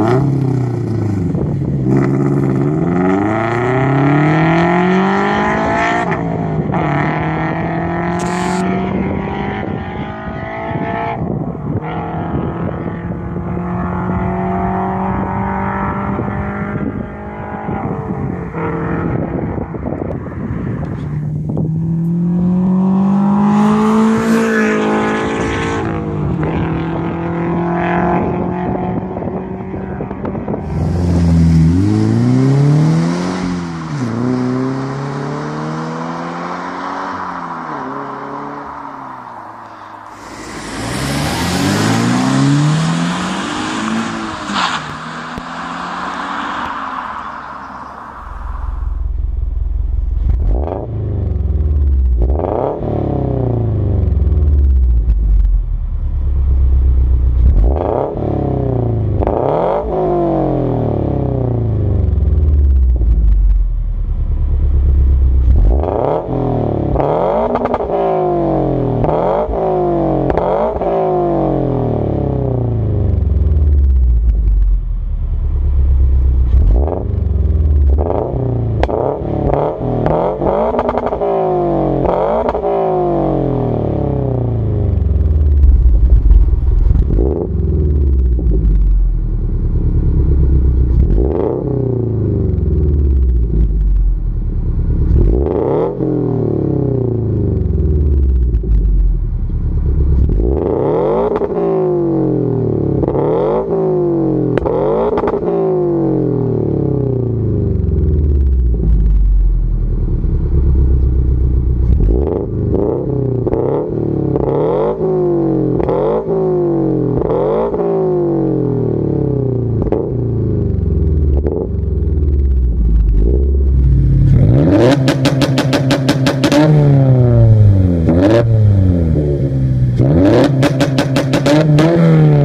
Mm-hmm. Mm-hmm.